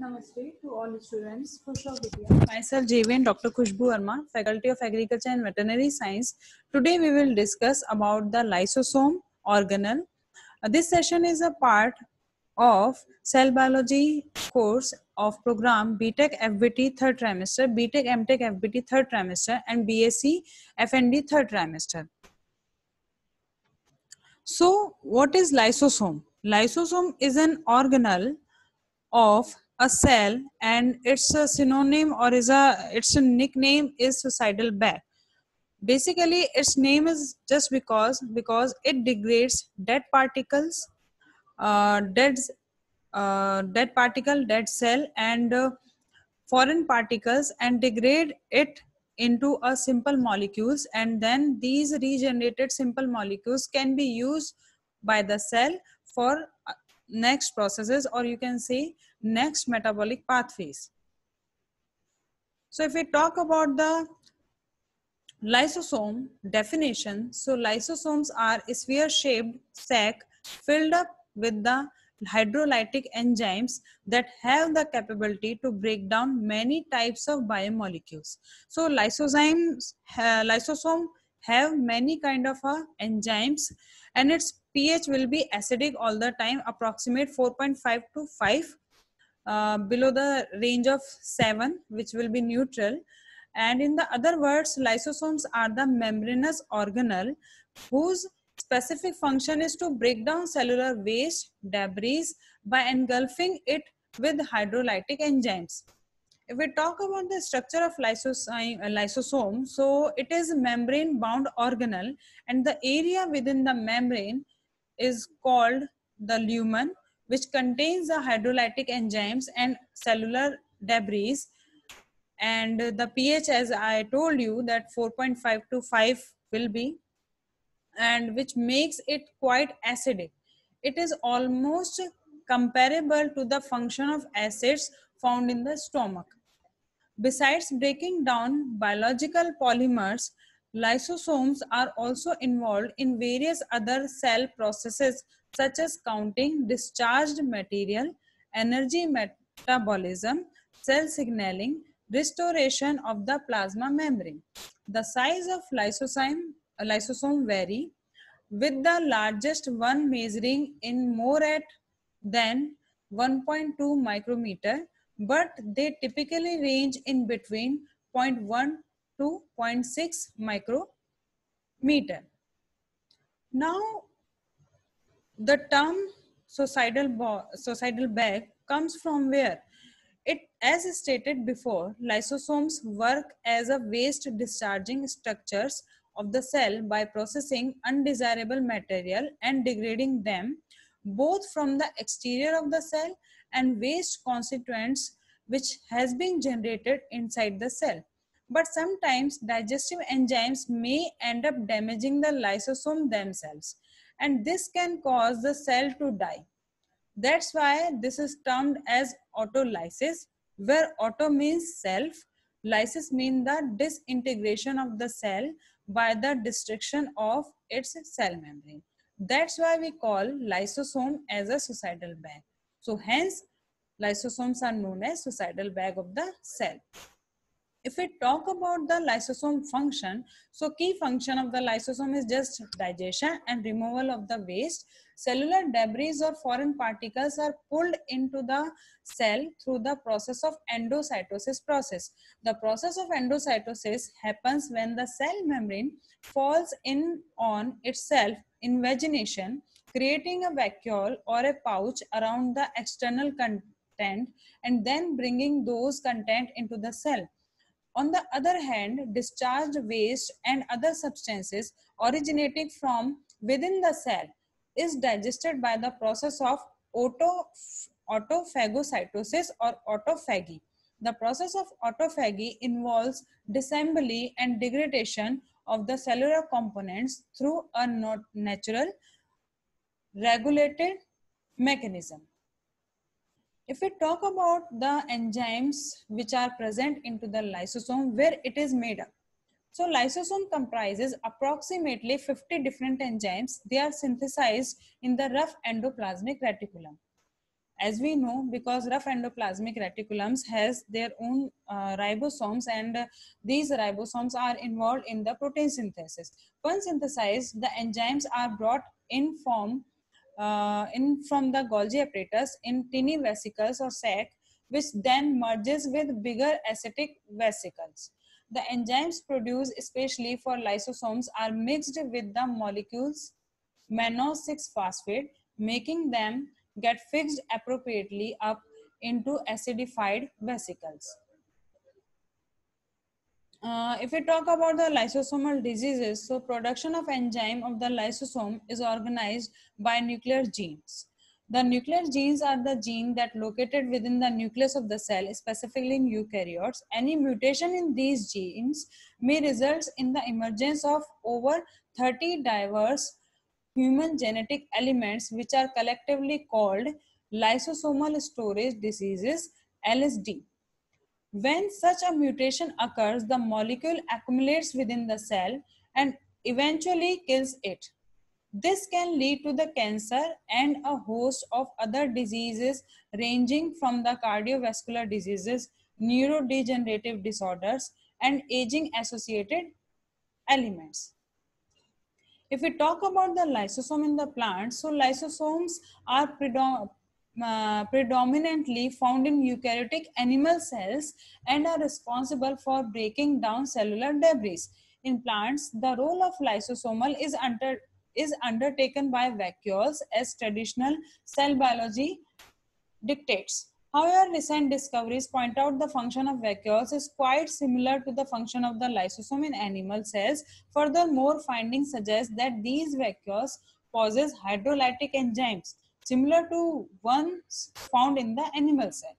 Namaste to all students. Myself JVN Dr. Khushbu Verma, Faculty of Agriculture and Veterinary Science. Today we will discuss about the lysosome organelle. Uh, this session is a part of cell biology course of program BTech FBT third trimester, BTech MTech FBT third trimester and BSc FND third trimester. So what is lysosome? Lysosome is an organelle of a cell and its a synonym or is a its a nickname is suicidal bag basically its name is just because because it degrades dead particles uh, dead uh, dead particle dead cell and uh, foreign particles and degrade it into a simple molecules and then these regenerated simple molecules can be used by the cell for next processes or you can say next metabolic pathways. So if we talk about the lysosome definition, so lysosomes are a sphere shaped sac filled up with the hydrolytic enzymes that have the capability to break down many types of biomolecules. So uh, lysosome have many kind of uh, enzymes and its pH will be acidic all the time, approximate 4.5 to 5 uh, below the range of 7 which will be neutral. And in the other words lysosomes are the membranous organelle whose specific function is to break down cellular waste debris by engulfing it with hydrolytic enzymes. If we talk about the structure of lysosome, uh, lysosome so it is membrane bound organelle and the area within the membrane is called the lumen which contains the hydrolytic enzymes and cellular debris and the pH as I told you that 4.5 to 5 will be and which makes it quite acidic. It is almost comparable to the function of acids found in the stomach. Besides breaking down biological polymers, lysosomes are also involved in various other cell processes such as counting discharged material, energy metabolism, cell signaling, restoration of the plasma membrane. The size of lysosome, lysosome vary with the largest one measuring in more at than 1.2 micrometer, but they typically range in between 0.1 to 0.6 micrometer. Now, the term suicidal, suicidal bag comes from where? It, as stated before, lysosomes work as a waste discharging structures of the cell by processing undesirable material and degrading them both from the exterior of the cell and waste constituents which has been generated inside the cell. But sometimes digestive enzymes may end up damaging the lysosome themselves and this can cause the cell to die. That's why this is termed as autolysis, where auto means self, lysis means the disintegration of the cell by the destruction of its cell membrane. That's why we call lysosome as a suicidal bag. So hence, lysosomes are known as suicidal bag of the cell if we talk about the lysosome function, so key function of the lysosome is just digestion and removal of the waste. Cellular debris or foreign particles are pulled into the cell through the process of endocytosis process. The process of endocytosis happens when the cell membrane falls in on itself in vagination, creating a vacuole or a pouch around the external content and then bringing those content into the cell. On the other hand, discharged waste and other substances originating from within the cell is digested by the process of auto, autophagocytosis or autophagy. The process of autophagy involves disassembly and degradation of the cellular components through a natural regulated mechanism. If we talk about the enzymes which are present into the lysosome where it is made up. So lysosome comprises approximately 50 different enzymes. They are synthesized in the rough endoplasmic reticulum. as we know because rough endoplasmic reticulums has their own uh, ribosomes and uh, these ribosomes are involved in the protein synthesis once synthesized the enzymes are brought in form uh, in from the Golgi apparatus in tiny vesicles or sac which then merges with bigger acidic vesicles the enzymes produced especially for lysosomes are mixed with the molecules mannose 6 phosphate making them get fixed appropriately up into acidified vesicles. Uh, if we talk about the lysosomal diseases, so production of enzyme of the lysosome is organized by nuclear genes. The nuclear genes are the gene that located within the nucleus of the cell, specifically in eukaryotes. Any mutation in these genes may result in the emergence of over 30 diverse human genetic elements which are collectively called lysosomal storage diseases LSD. When such a mutation occurs, the molecule accumulates within the cell and eventually kills it. This can lead to the cancer and a host of other diseases ranging from the cardiovascular diseases, neurodegenerative disorders, and aging associated elements. If we talk about the lysosome in the plant, so lysosomes are uh, predominantly found in eukaryotic animal cells and are responsible for breaking down cellular debris. In plants, the role of lysosomal is, under, is undertaken by vacuoles as traditional cell biology dictates. However, recent discoveries point out the function of vacuoles is quite similar to the function of the lysosome in animal cells. Furthermore, findings suggest that these vacuoles possess hydrolytic enzymes similar to ones found in the animal cell.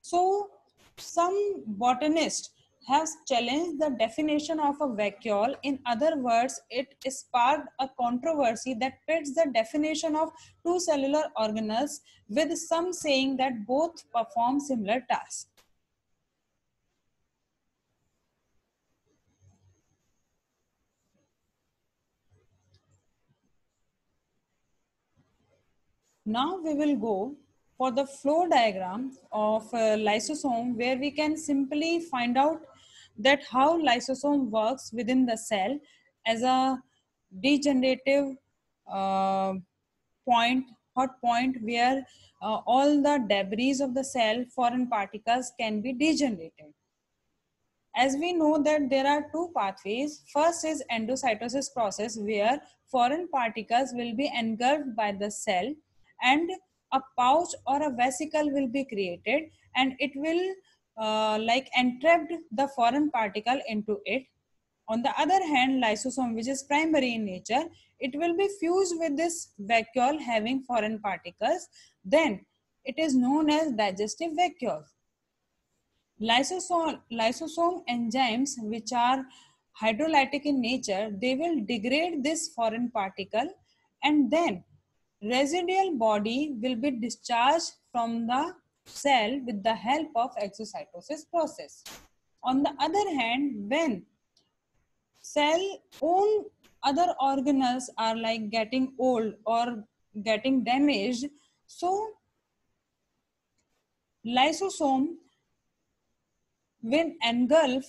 So, some botanists has challenged the definition of a vacuole. In other words, it sparked a controversy that pits the definition of two cellular organelles with some saying that both perform similar tasks. Now we will go for the flow diagram of lysosome where we can simply find out that how lysosome works within the cell as a degenerative uh, point, hot point where uh, all the debris of the cell, foreign particles can be degenerated. As we know that there are two pathways. First is endocytosis process where foreign particles will be engulfed by the cell and a pouch or a vesicle will be created and it will uh, like entrapped the foreign particle into it. On the other hand, lysosome, which is primary in nature, it will be fused with this vacuole having foreign particles. Then it is known as digestive vacuole. Lysosome, lysosome enzymes, which are hydrolytic in nature, they will degrade this foreign particle and then residual body will be discharged from the cell with the help of exocytosis process. On the other hand, when cell own other organelles are like getting old or getting damaged, so lysosome will engulf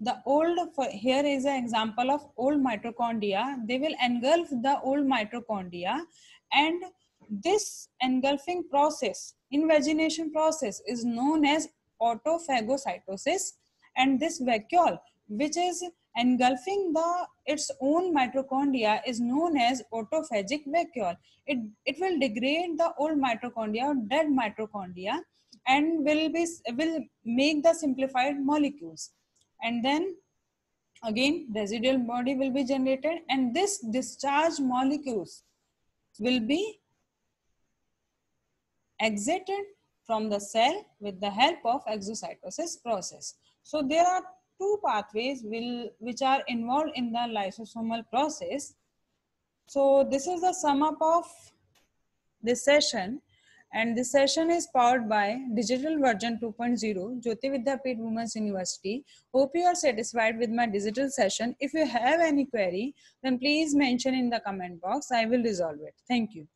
the old, here is an example of old mitochondria, they will engulf the old mitochondria and this engulfing process, invagination process is known as autophagocytosis and this vacuole which is engulfing the its own mitochondria is known as autophagic vacuole. It, it will degrade the old mitochondria or dead mitochondria and will be will make the simplified molecules and then again residual body will be generated and this discharge molecules will be exited from the cell with the help of exocytosis process. So there are two pathways will, which are involved in the lysosomal process. So this is the sum up of this session and this session is powered by digital version 2.0 Jayoti Vidyapeeth Women's University. Hope you are satisfied with my digital session. If you have any query, then please mention in the comment box. I will resolve it. Thank you.